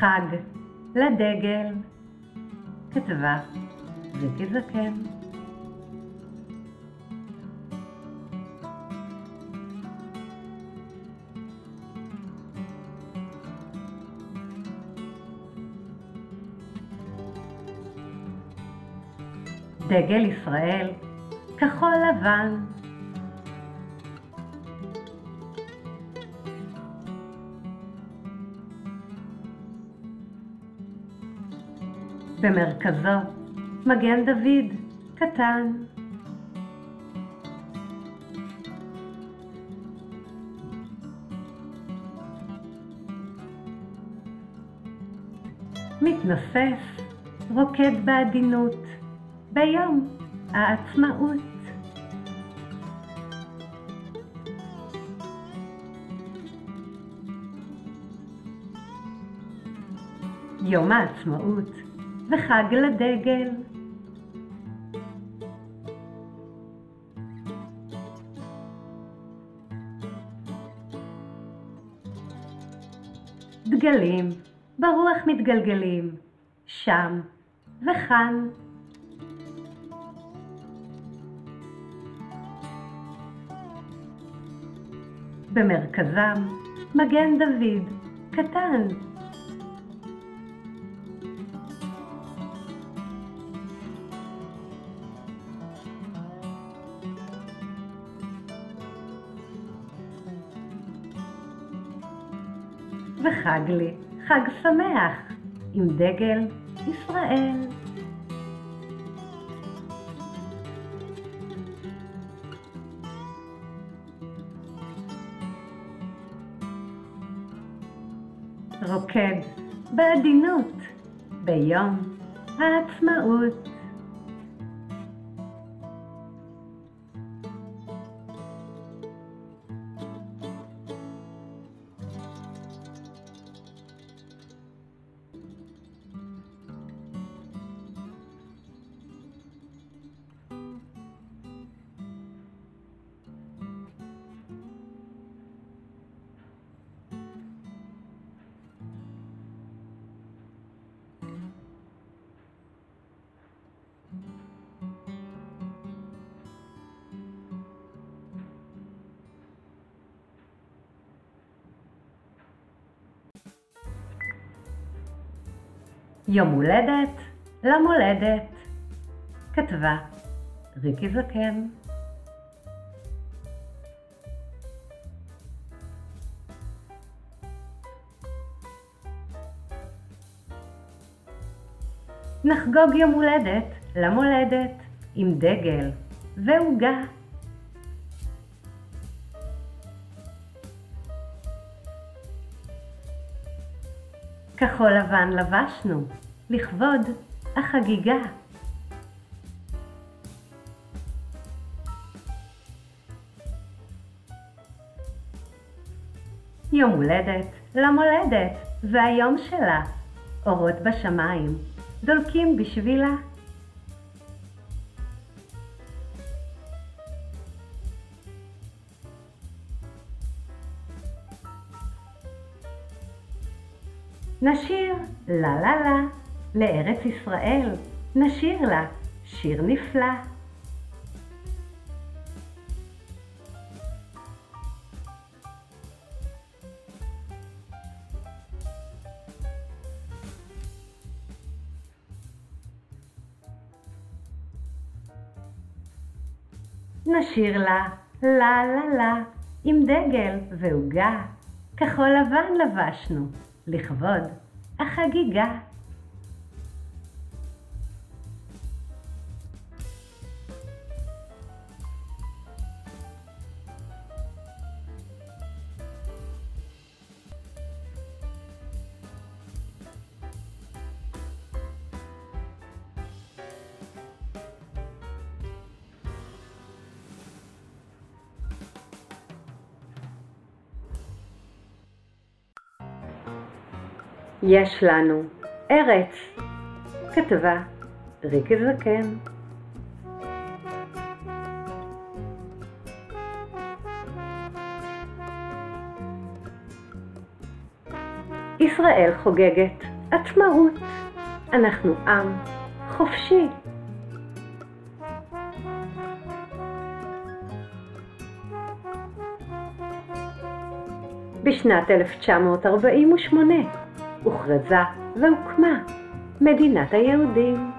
חג לדגל, כתבה ריקי זקן. דגל ישראל, כחול לבן. במרכזו מגן דוד קטן. מתנוסס, רוקד בעדינות, ביום העצמאות. יום העצמאות וחג לדגל. דגלים ברוח מתגלגלים, שם וכאן. במרכזם מגן דוד קטן. וחג לי חג שמח עם דגל ישראל. רוקד בעדינות ביום העצמאות. יום הולדת למולדת, כתבה ריקי זקן. נחגוג יום הולדת למולדת עם דגל ועוגה. כחול לבן לבשנו, לכבוד החגיגה. יום הולדת למולדת, זה היום שלה. אורות בשמיים, דולקים בשבילה. נשיר לה לה לה לארץ ישראל, נשיר לה שיר נפלא. נשיר לה לה לה לה עם דגל ועוגה, כחול לבן לבשנו. לכבוד החגיגה. יש לנו ארץ, כתבה ריקי זקן. ישראל חוגגת עצמאות. אנחנו עם חופשי. בשנת 1948 הוכרזה והוקמה מדינת היהודים.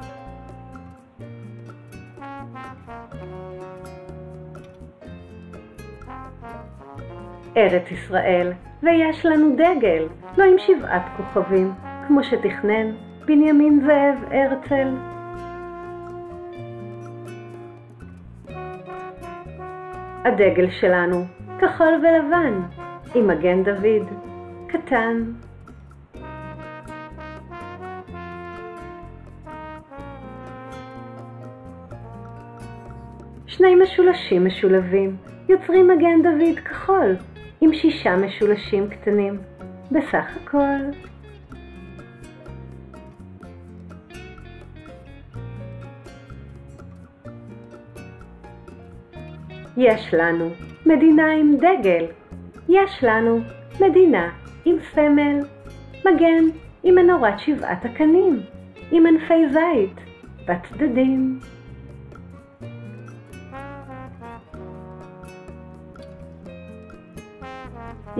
ארץ ישראל, ויש לנו דגל, לא עם שבעת כוכבים, כמו שתכנן בנימין זאב הרצל. הדגל שלנו כחול ולבן, עם מגן דוד, קטן. שני משולשים משולבים יוצרים מגן דוד כחול עם שישה משולשים קטנים. בסך הכל יש לנו מדינה עם דגל. יש לנו מדינה עם סמל. מגן עם מנורת שבעת הקנים, עם ענפי זית בצדדים.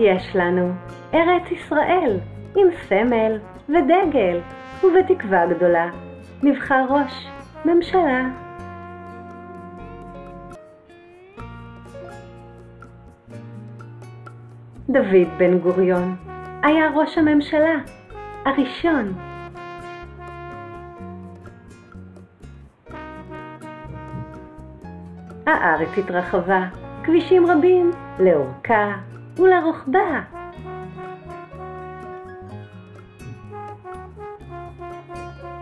יש לנו ארץ ישראל עם סמל ודגל, ובתקווה גדולה נבחר ראש ממשלה. דוד בן גוריון היה ראש הממשלה הראשון. הארץ התרחבה, כבישים רבים לאורכה ולרוחבה.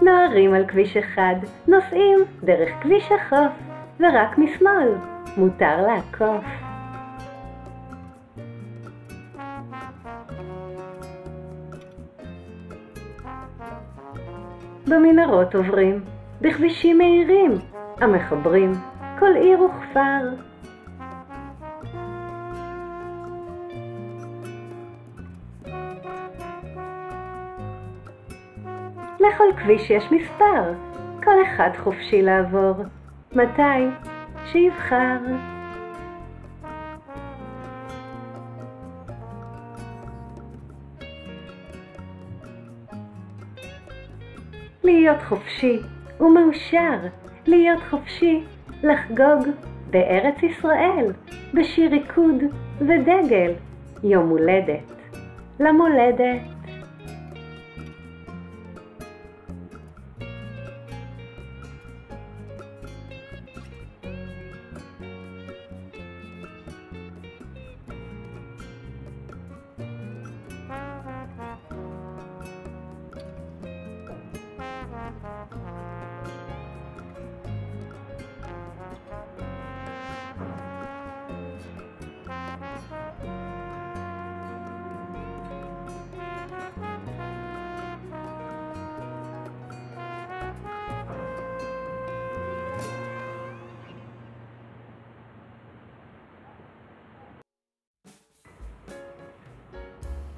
נוהרים על כביש אחד, נוסעים דרך כביש החוף, ורק משמאל מותר לעקוף. במנהרות עוברים, בכבישים מהירים, המחברים כל עיר וכפר. לכל כביש יש מספר, כל אחד חופשי לעבור, מתי? שיבחר. להיות חופשי ומאושר, להיות חופשי לחגוג בארץ ישראל, בשיר ריקוד ודגל, יום הולדת למולדת.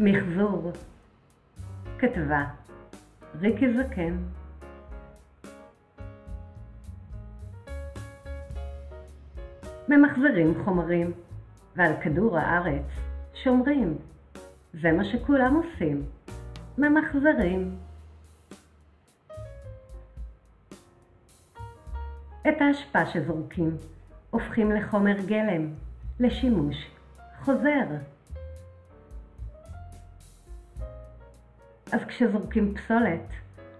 מחזור. כתבה ריקי זקן. ממחזרים חומרים ועל כדור הארץ שומרים. זה מה שכולם עושים ממחזרים את האשפה שזורקים הופכים לחומר גלם לשימוש חוזר אז כשזורקים פסולת,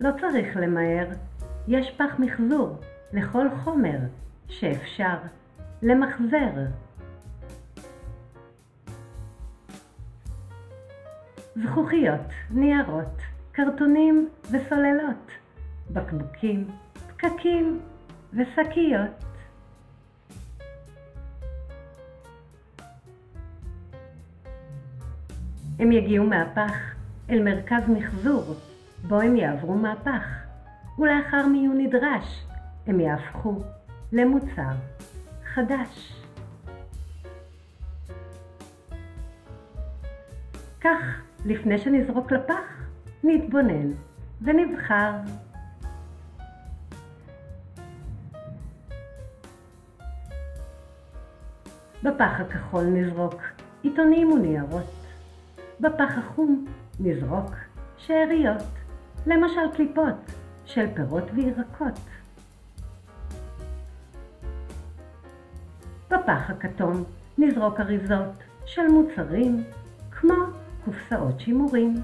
לא צריך למהר, יש פח מחזור לכל חומר שאפשר למחזר. זכוכיות, ניירות, קרטונים וסוללות, בקבוקים, פקקים ושקיות. הם יגיעו מהפח אל מרכז מחזור, בו הם יעברו מהפך, ולאחר מיון נדרש, הם יהפכו למוצר חדש. כך, לפני שנזרוק לפח, נתבונן ונבחר. בפח הכחול נזרוק עיתונים וניירות. בפח החום נזרוק שאריות, למשל קליפות של פירות וירקות. בפח הכתום נזרוק אריזות של מוצרים כמו קופסאות שימורים.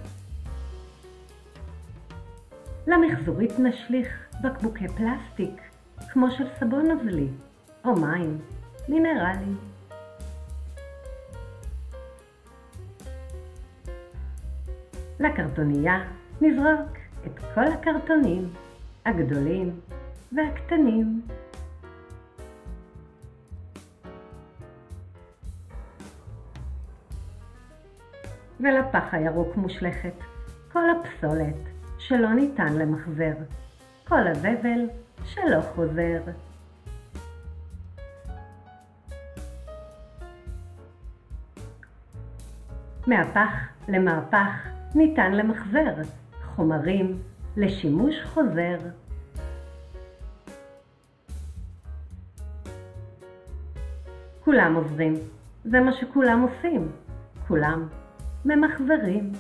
למחזורית נשליך בקבוקי פלסטיק כמו של סבון נוזלי או מים מינרליים. לקרטונייה נזרוק את כל הקרטונים, הגדולים והקטנים. ולפח הירוק מושלכת כל הפסולת שלא ניתן למחזר, כל הזבל שלא חוזר. מהפח למהפך ניתן למחזר חומרים לשימוש חוזר. כולם עוזרים, זה מה שכולם עושים, כולם ממחזרים.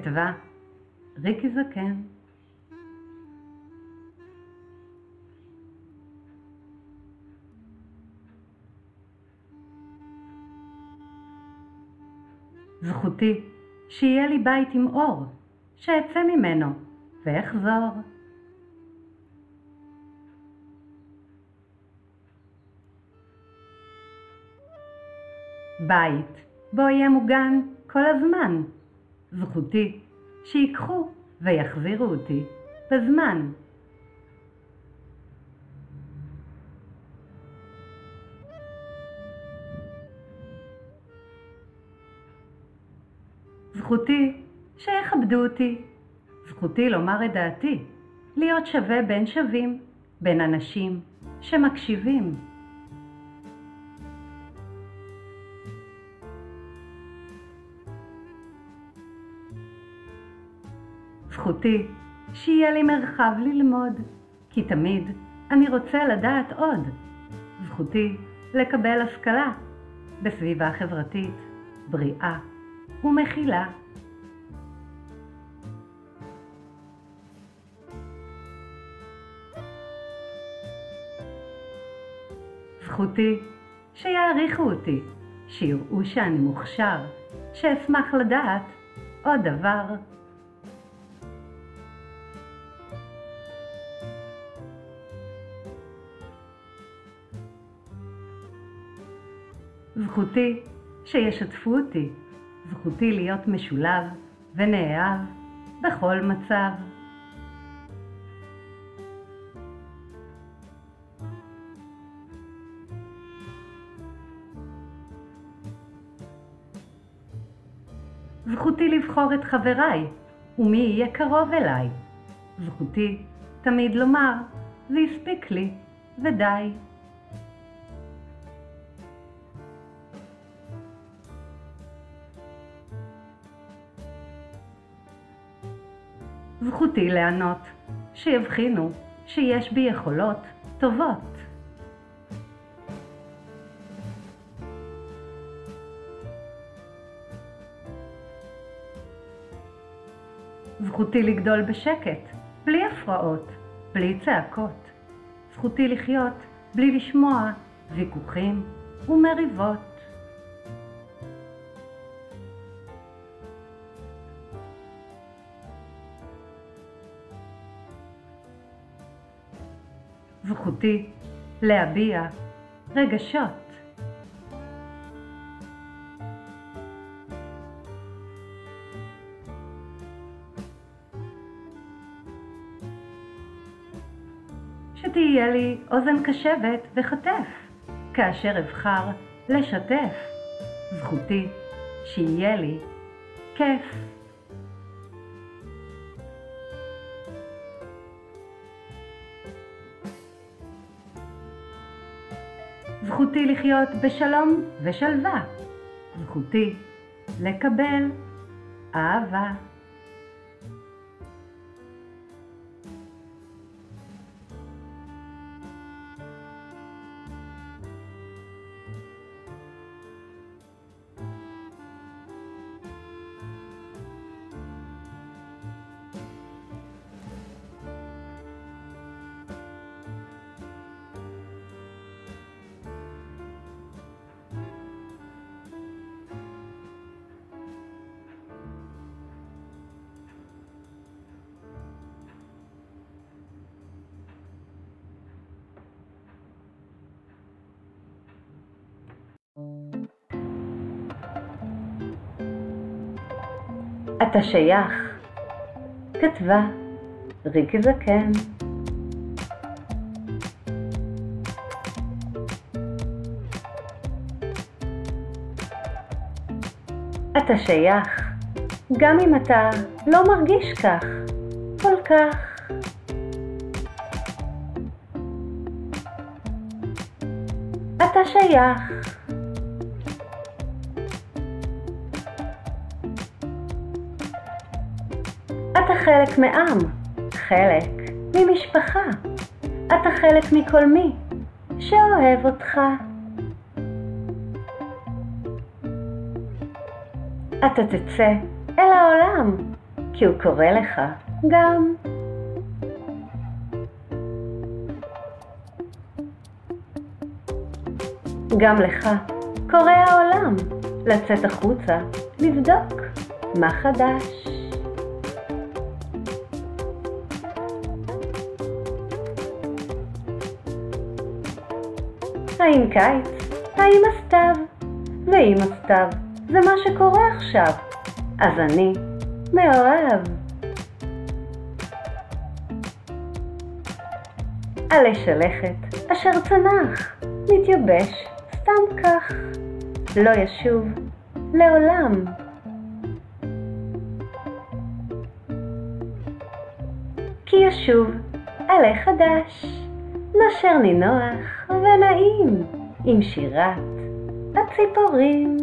כתבה ריקי זקן. זכותי שיהיה לי בית עם אור, שאצא ממנו ואחזור. בית בו יהיה מוגן כל הזמן. זכותי שיקחו ויחזירו אותי בזמן. זכותי שיכבדו אותי. זכותי לומר את דעתי, להיות שווה בין שווים, בין אנשים שמקשיבים. זכותי שיהיה לי מרחב ללמוד, כי תמיד אני רוצה לדעת עוד. זכותי לקבל השכלה בסביבה חברתית, בריאה ומכילה. זכותי שיעריכו אותי, שיראו שאני מוכשר, שאשמח לדעת עוד דבר זכותי שישתפו אותי, זכותי להיות משולב ונאהב בכל מצב. זכותי לבחור את חבריי ומי יהיה קרוב אליי. זכותי תמיד לומר, זה הספיק לי, ודי. זכותי לענות, שיבחינו שיש בי יכולות טובות. זכותי לגדול בשקט, בלי הפרעות, בלי צעקות. זכותי לחיות בלי לשמוע ויכוחים ומריבות. משמעותי להביע רגשות. שתהיה לי אוזן קשבת וחטף, כאשר אבחר לשתף. זכותי שיהיה לי כיף. זכותי לחיות בשלום ושלווה. זכותי לקבל אהבה. אתה שייך, כתבה ריקי זקן. אתה שייך, גם אם אתה לא מרגיש כך, כל כך. אתה שייך. חלק מעם, חלק ממשפחה. אתה חלק מכל מי שאוהב אותך. אתה תצא אל העולם, כי הוא קורא לך גם. גם לך קורא העולם לצאת החוצה, לבדוק מה חדש. האם קיץ? האם הסתיו? ואם הסתיו זה מה שקורה עכשיו, אז אני מאוהב. עלי שלכת אשר צנח, מתייבש סתם כך, לא ישוב לעולם. כי ישוב עלי חדש, נשר נינוח. ונעים עם שירת הציפורים.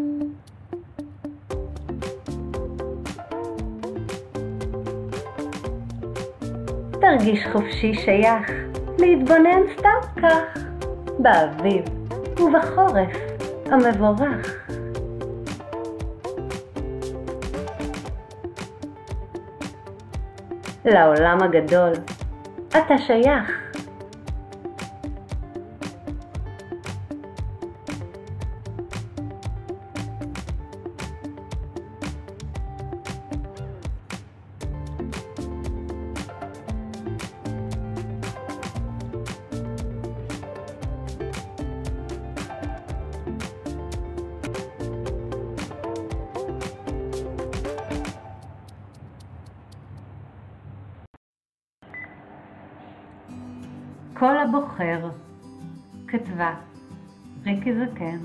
תרגיש חופשי שייך להתבונן סתם כך באביב ובחורף המבורך. לעולם הגדול אתה שייך. כתבה ריקי זקן.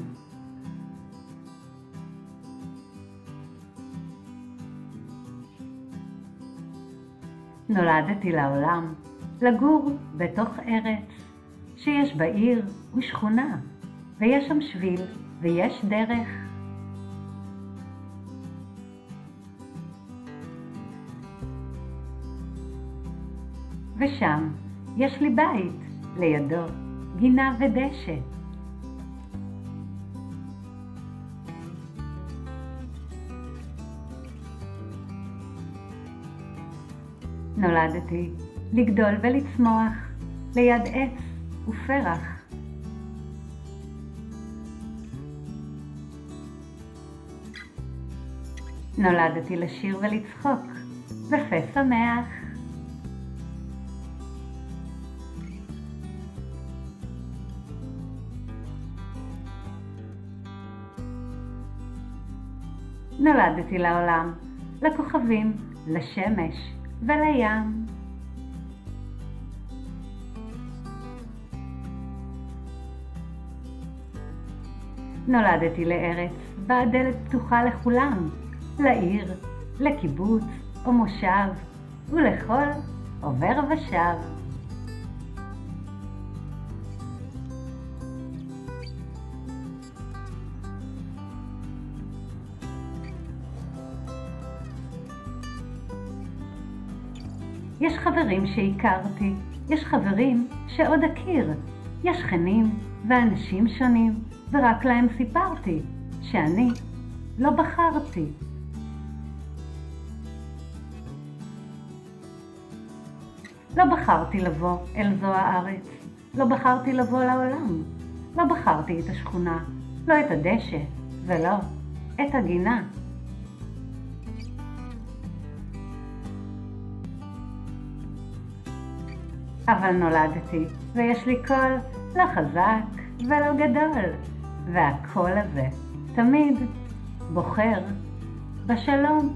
נולדתי לעולם לגור בתוך ארץ שיש בה עיר ושכונה, ויש שם שביל ויש דרך. ושם יש לי בית, לידו גינה ודשא. נולדתי לגדול ולצמוח ליד עץ ופרח. נולדתי לשיר ולצחוק בפה שמח. נולדתי לעולם, לכוכבים, לשמש ולים. נולדתי לארץ, בה הדלת פתוחה לכולם, לעיר, לקיבוץ או מושב, ולכל עובר ושב. יש חברים שהכרתי, יש חברים שעוד אכיר, יש שכנים ואנשים שונים, ורק להם סיפרתי שאני לא בחרתי. לא בחרתי לבוא אל זו הארץ, לא בחרתי לבוא לעולם, לא בחרתי את השכונה, לא את הדשא, ולא את הגינה. אבל נולדתי, ויש לי קול לא חזק ולא גדול, והקול הזה תמיד בוחר בשלום.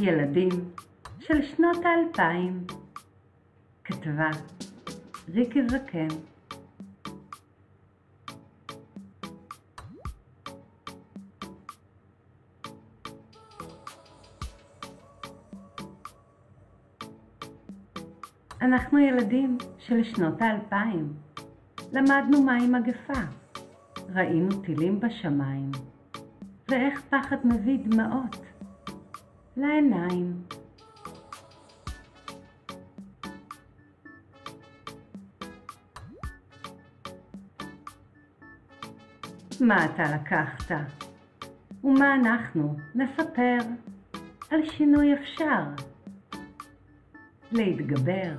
ילדים של שנות האלפיים. כתבה ריקי זקן. אנחנו ילדים של שנות האלפיים. למדנו מהי מגפה. ראינו טילים בשמיים. ואיך פחד מביא דמעות. לעיניים. מה אתה לקחת? ומה אנחנו נספר על שינוי אפשר להתגבר.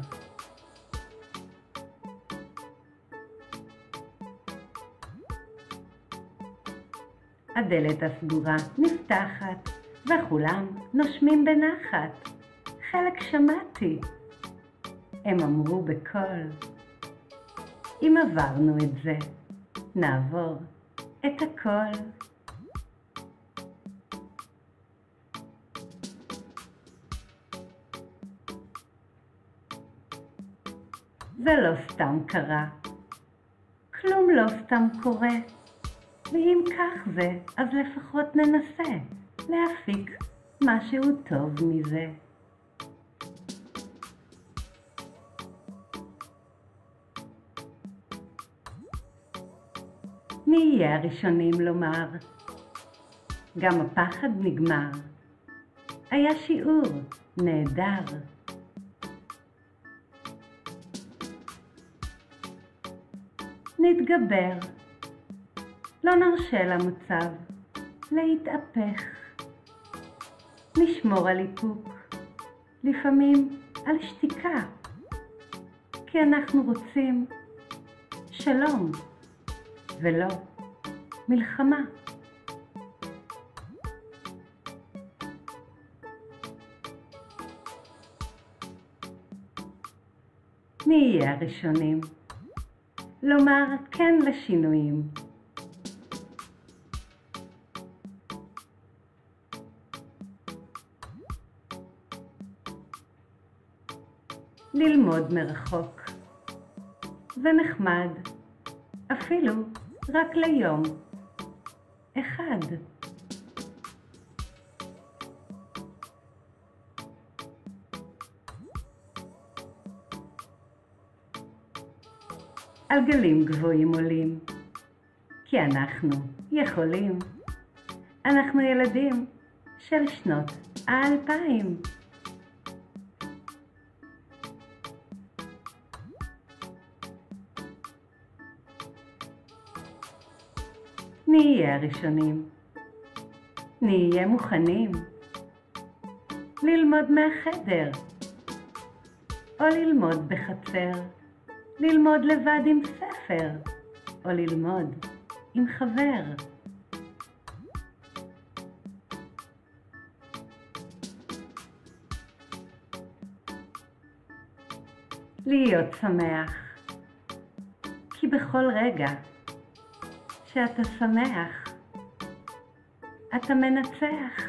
הדלת הסגורה נפתחת וכולם נושמים בנחת. חלק שמעתי. הם אמרו בקול, אם עברנו את זה, נעבור את הכל. זה לא סתם קרה, כלום לא סתם קורה, ואם כך זה, אז לפחות ננסה. להפיק משהו טוב מזה. נהיה הראשונים לומר, גם הפחד נגמר. היה שיעור נהדר. נתגבר, לא נרשה למצב להתהפך. נשמור על איפוק, לפעמים על שתיקה, כי אנחנו רוצים שלום ולא מלחמה. נהיה הראשונים לומר כן לשינויים. ללמוד מרחוק. זה נחמד, אפילו רק ליום אחד. על גלים גבוהים עולים, כי אנחנו יכולים. אנחנו ילדים של שנות האלפיים. נהיה הראשונים. נהיה מוכנים. ללמוד מהחדר, או ללמוד בחצר, ללמוד לבד עם ספר, או ללמוד עם חבר. להיות שמח, כי בכל רגע שאתה שמח, אתה מנצח.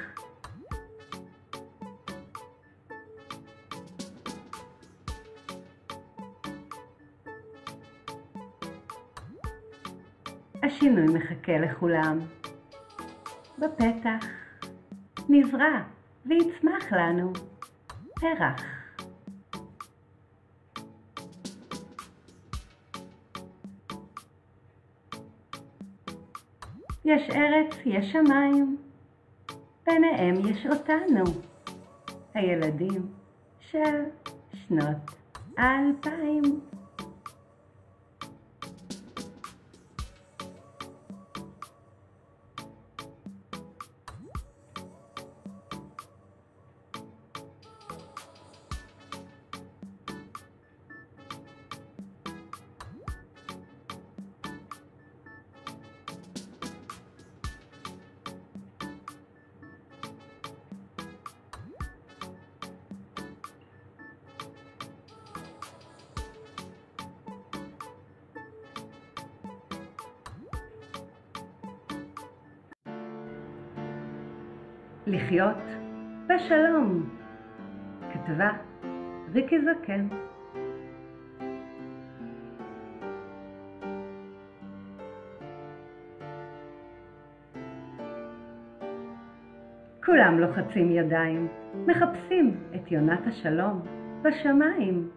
השינוי מחכה לכולם. בפתח נזרע ויצמח לנו פרח. יש ארץ, יש שמיים, ביניהם יש אותנו, הילדים של שנות האלפיים. לחיות בשלום, כתבה ריקי זקן. כולם לוחצים ידיים, מחפשים את יונת השלום בשמיים.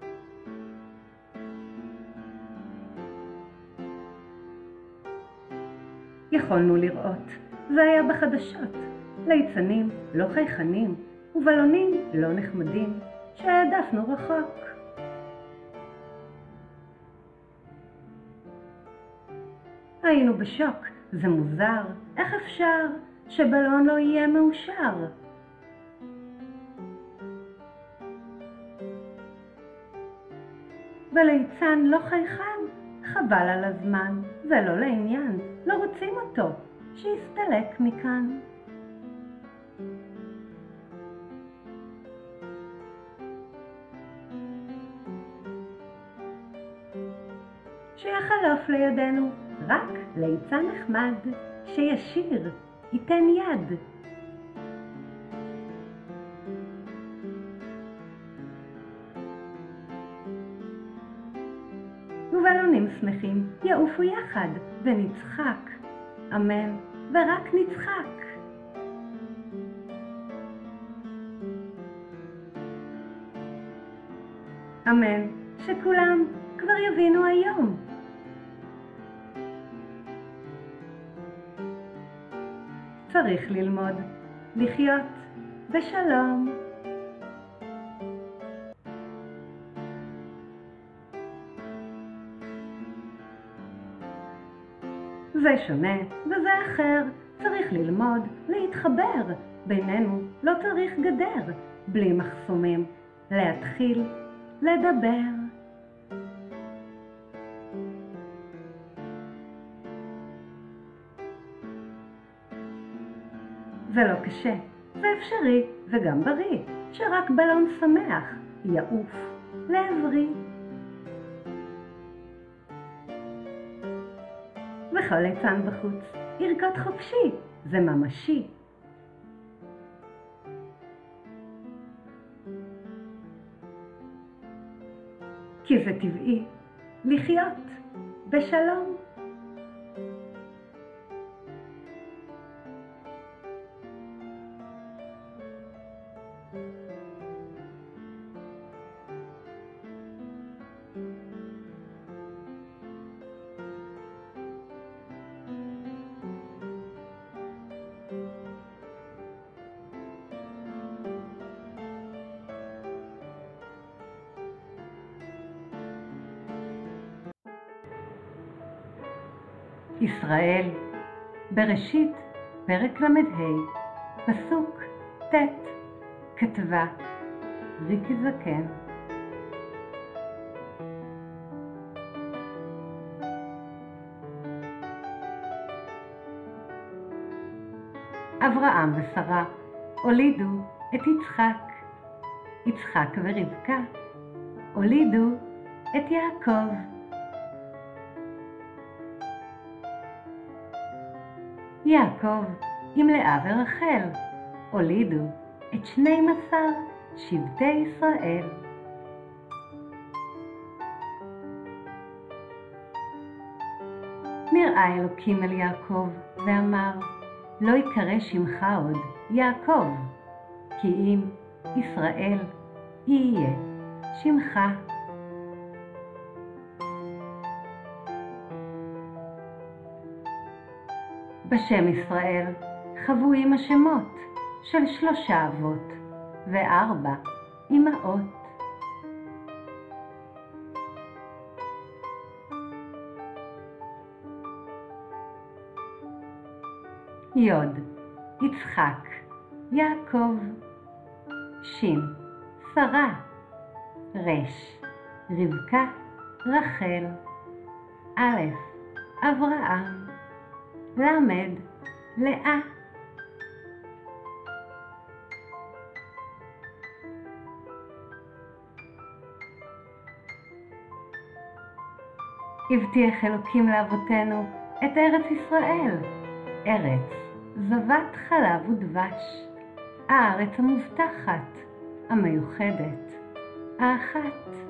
יכולנו לראות, זה היה בחדשות. ליצנים לא חייכנים ובלונים לא נחמדים שהעדפנו רחוק. היינו בשוק, זה מוזר, איך אפשר שבלון לא יהיה מאושר? וליצן לא חייכן, חבל על הזמן, זה לא לעניין, לא רוצים אותו, שיסתלק מכאן. שיחלוף לידינו רק ליצן נחמד, שישיר, ייתן יד. ובלונים שמחים יעופו יחד ונצחק, אמן, ורק נצחק. אמן, שכולם כבר יבינו היום צריך ללמוד לחיות בשלום. זה שונה וזה אחר, צריך ללמוד, להתחבר. בינינו לא צריך גדר, בלי מחסומים. להתחיל לדבר. זה לא קשה, זה אפשרי וגם בריא, שרק בלון שמח יעוף לעברי. וכל ליצן בחוץ ירקוד חופשי, זה ממשי. כי זה טבעי לחיות בשלום. ישראל, בראשית, פרק ל"ה, פסוק ט', כתבה ריקי זקן. אברהם ושרה הולידו את יצחק. יצחק ורבקה הולידו את יעקב. יעקב עם לאה ורחל הולידו את שנים עשר שבטי ישראל. נראה אלוקים אל יעקב ואמר, לא יקרא שמך עוד יעקב, כי אם ישראל יהיה שמך. בשם ישראל חבויים השמות של שלושה אבות וארבע אמהות. יוד יצחק יעקב שין שרה רש רבקה רחל א' אברהם למד לאה הבטיח אלוקים לאבותינו את ארץ ישראל, ארץ זבת חלב ודבש, הארץ המובטחת, המיוחדת, האחת.